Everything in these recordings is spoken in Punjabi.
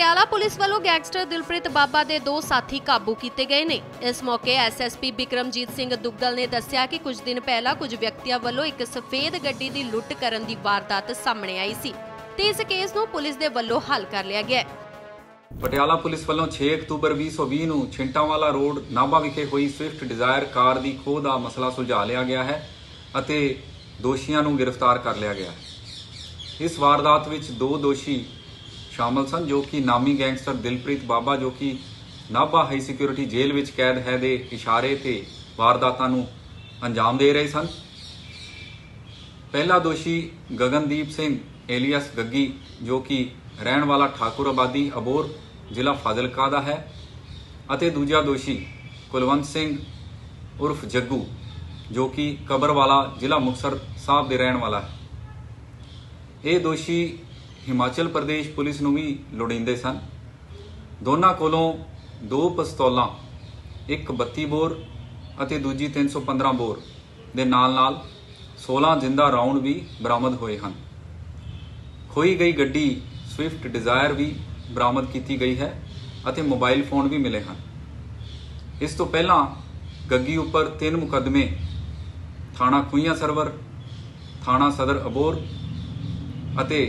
ਪਟਿਆਲਾ ਪੁਲਿਸ ਵੱਲੋਂ ਗੈਂਗਸਟਰ ਦਿਲਪ੍ਰੀਤ ਬਾਬਾ ਦੇ ਦੋ ਸਾਥੀ ਕਾਬੂ ਕੀਤੇ ਗਏ ਨੇ। ਇਸ ਮੌਕੇ ਐਸਐਸਪੀ ਬਿਕਰਮਜੀਤ ਸਿੰਘ ਦੁੱਗਲ ਨੇ ਦੱਸਿਆ ਕਿ ਕੁਝ ਦਿਨ ਪਹਿਲਾਂ ਕੁਝ ਵਿਅਕਤੀਆਂ ਵੱਲੋਂ ਇੱਕ ਸਫੇਦ ਗੱਡੀ ਦੀ ਲੁੱਟ ਕਰਨ ਦੀ ਵਾਰਦਾਤ ਸਾਹਮਣੇ ਆਈ ਸੀ ਤੇ ਇਸ ਕੇਸ ਨੂੰ ਪੁਲਿਸ ਦੇ ਵੱਲੋਂ ਹੱਲ ਕਰ ਲਿਆ ਗਿਆ ਹੈ। ਪਟਿਆਲਾ ਪੁਲਿਸ ਵੱਲੋਂ 6 ਅਕਤੂਬਰ 2020 ਨੂੰ ਛਿੰਟਾਵਾਲਾ ਰੋਡ ਨਾਭਾ ਵਿਖੇ ਹੋਈ ਸਵਿਫਟ ਡਿਜ਼ਾਇਰ ਕਾਰ ਦੀ ਖੋਹ ਦਾ ਮਸਲਾ ਸੁਲਝਾ ਲਿਆ ਗਿਆ ਹੈ ਅਤੇ ਦੋਸ਼ੀਆਂ ਨੂੰ ਗ੍ਰਿਫਤਾਰ ਕਰ ਲਿਆ ਗਿਆ ਹੈ। ਇਸ ਵਾਰਦਾਤ ਵਿੱਚ ਦੋ ਦੋਸ਼ੀ ਸ਼ਾਮਲ ਸਨ, ਜੋ ਕਿ ਨਾਮੀ ਗੈਂਗਸਟਰ ਦਿਲਪ੍ਰੀਤ ਬਾਬਾ, ਜੋ ਕਿ ਨਾਭਾ ਹਾਈ ਸਿਕਿਉਰਿਟੀ ਜੇਲ੍ਹ ਵਿੱਚ ਕੈਦ ਹੈ ਦੇ ਇਸ਼ਾਰੇ ਤੇ ਵਾਰਦਾਤਾਂ ਨੂੰ ਅੰਜਾਮ ਦੇ ਰਹੇ ਸਨ। ਪਹਿਲਾ ਦੋਸ਼ੀ ਗਗਨਦੀਪ ਸਿੰਘ ਏਲੀਅਸ ਗੱਗੀ, ਜੋ ਕਿ ਰਹਿਣ ਵਾਲਾ ਠਾਕੁਰ ਆਬਾਦੀ ਅਬੋਰ ਜ਼ਿਲ੍ਹਾ ਫਾਜ਼ਿਲਕਾ ਦਾ ਹੈ ਅਤੇ ਦੂਜਾ ਦੋਸ਼ੀ ਕੁਲਵੰਤ ਸਿੰਘ ਉਰਫ ਜੱਗੂ, ਜੋ ਕਿ ਕਬਰਵਾਲਾ ਜ਼ਿਲ੍ਹਾ ਮੁਕਤਸਰ ਸਾਹਿਬ ਦੇ ਰਹਿਣ ਵਾਲਾ ਹੈ। ਇਹ ਦੋਸ਼ੀ ਹਿਮਾਚਲ ਪ੍ਰਦੇਸ਼ ਪੁਲਿਸ ਨੂੰ ਵੀ ਲੋੜੀਂਦੇ ਸਨ। ਦੋਨਾਂ ਕੋਲੋਂ ਦੋ ਪਿਸਤੌਲਾਂ, ਇੱਕ 32 ਬੋਰ ਅਤੇ ਦੂਜੀ 315 ਬੋਰ ਦੇ ਨਾਲ-ਨਾਲ 16 ਜਿੰਦਾ ਰਾਉਂਡ ਵੀ ਬਰਾਮਦ ਹੋਏ ਹਨ। ਖੋਈ ਗਈ ਗੱਡੀ ਸਵਿਫਟ ਡਿਜ਼ਾਇਰ ਵੀ ਬਰਾਮਦ ਕੀਤੀ ਗਈ ਹੈ ਅਤੇ ਮੋਬਾਈਲ ਫੋਨ ਵੀ ਮਿਲੇ ਹਨ। ਇਸ ਤੋਂ ਪਹਿਲਾਂ ਗੱਗੀ ਉੱਪਰ ਤਿੰਨ ਮੁਕੱਦਮੇ, ਥਾਣਾ ਕੁਈਆਂ ਸਰਵਰ, ਥਾਣਾ ਸਦਰ ਅਬੋਰ ਅਤੇ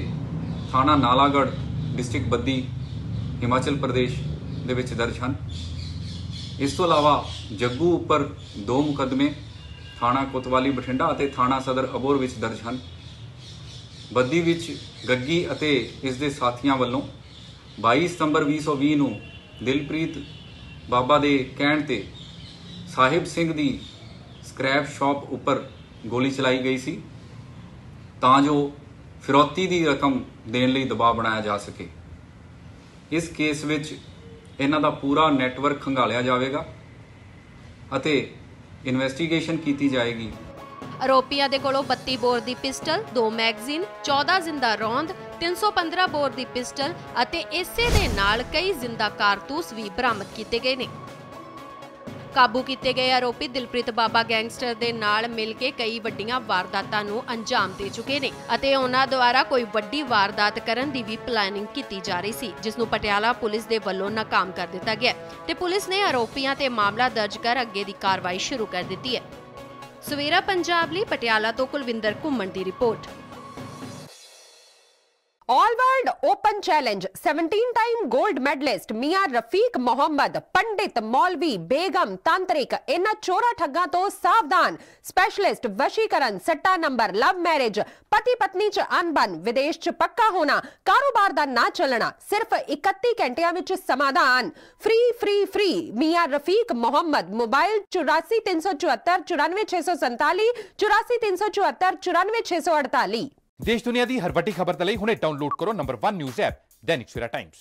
ਥਾਣਾ ਨਾਲਾਗੜ ਡਿਸਟ੍ਰਿਕਟ ਬੱਦੀ, ਹਿਮਾਚਲ ਪ੍ਰਦੇਸ਼ ਦੇ ਵਿੱਚ ਦਰਜ ਹਨ। ਇਸ ਤੋਂ ਇਲਾਵਾ ਜੱਗੂ ਉੱਪਰ ਦੋ ਮੁਕੱਦਮੇ, ਥਾਣਾ ਕੋਤਵਾਲੀ ਬਠਿੰਡਾ ਅਤੇ ਥਾਣਾ ਸਦਰ ਅਬੋਰ ਵਿੱਚ ਦਰਜ ਹਨ। ਬੱਦੀ ਵਿੱਚ ਗੱਗੀ ਅਤੇ ਇਸ ਦੇ ਸਾਥੀਆਂ ਵੱਲੋਂ 22 ਸਤੰਬਰ 2020 ਨੂੰ ਦਿਲਪ੍ਰੀਤ ਬਾਬਾ ਦੇ ਕਹਿਣ ਤੇ ਸਾਹਿਬ ਸਿੰਘ ਦੀ ਸਕ੍ਰੈਪ ਸ਼ਾਪ ਉੱਪਰ ਗੋਲੀ ਚਲਾਈ ਗਈ ਸੀ। ਤਾਂ ਜੋ ਫਿਰੌਤੀ ਦੀ ਰਕਮ ਦੇਣ ਲਈ ਦਬਾਅ ਬਣਾਇਆ ਜਾ ਸਕੇ ਇਸ ਕੇਸ ਵਿੱਚ ਇਹਨਾਂ ਦਾ ਪੂਰਾ ਨੈਟਵਰਕ ਖੰਗਾਲਿਆ ਜਾਵੇਗਾ ਅਤੇ ਇਨਵੈਸਟੀਗੇਸ਼ਨ ਕੀਤੀ ਜਾਏਗੀ ਆਰੋਪੀਆਂ ਦੇ ਕੋਲੋਂ 32 ਬੋਰ ਦੀ ਪਿਸਟਲ, 2 ਮੈਗਜ਼ੀਨ, 14 ਜ਼ਿੰਦਾ ਰੌਂਦ, 315 ਬੋਰ ਦੀ ਪਿਸਟਲ ਅਤੇ ਇਸੇ ਦੇ ਨਾਲ ਕਈ ਜ਼ਿੰਦਾ ਕਾਰਤੂਸ ਵੀ ਬਰਾਮਦ ਕੀਤੇ ਗਏ ਨੇ। ਕਾਬੂ ਕੀਤੇ ਗਏ ਆਰੋਪੀ ਦਿਲਪ੍ਰੀਤ ਬਾਬਾ ਗੈਂਗਸਟਰ ਦੇ ਨਾਲ ਮਿਲ ਕੇ ਕਈ ਵੱਡੀਆਂ ਵਾਰਦਾਤਾਂ ਨੂੰ ਅੰਜਾਮ ਦੇ ਚੁੱਕੇ ਨੇ ਅਤੇ ਉਹਨਾਂ ਦੁਆਰਾ ਕੋਈ ਵੱਡੀ ਵਾਰਦਾਤ ਕਰਨ ਦੀ ਵੀ ਪਲਾਨਿੰਗ ਕੀਤੀ ਜਾ ਰਹੀ ਸੀ, ਜਿਸ ਨੂੰ ਪਟਿਆਲਾ ਪੁਲਿਸ ਦੇ ਵੱਲੋਂ ਨਾਕਾਮ ਕਰ ਦਿੱਤਾ ਗਿਆ ਤੇ ਪੁਲਿਸ ਨੇ ਆਰੋਪੀਆਂ ਤੇ ਮਾਮਲਾ ਦਰਜ ਕਰ ਅੱਗੇ ਦੀ ਕਾਰਵਾਈ ਸ਼ੁਰੂ ਕਰ ਦਿੱਤੀ ਹੈ। ਸਵੇਰਾ ਪੰਜਾਬ ਲਈ ਪਟਿਆਲਾ ਤੋਂ ਕੁਲਵਿੰਦਰ ਘੁੰਮਣ ਦੀ report. All world open challenge 17 time gold medallist Miyan Rafiq Mohammad पंडित मौलवी बेगम तांत्रिक इन चोरा ठग्गां तो सावधान स्पेशलिस्ट वशीकरण सट्टा नंबर लव मैरिज पति पत्नी च अनबन विदेश च पक्का होना कारोबार दा ना चलना सिर्फ़ 31 घंटिया विच समाधान फ्री फ्री फ्री मियाँ रफीक मोहम्मद मोबाइल चौरासी तीन सौ चौहत्तर चौरानवे छह सौ संताली चौरासी तीन सौ चौहत्तर चौरानवे छह सौ अड़ताली ਦੇਸ਼ ਦੁਨੀਆ ਦੀ ਹਰ ਵੱਡੀ ਖਬਰ ਦੇ ਲਈ ਹੁਣੇ ਡਾਊਨਲੋਡ ਕਰੋ number 1 news app Dainik Savera times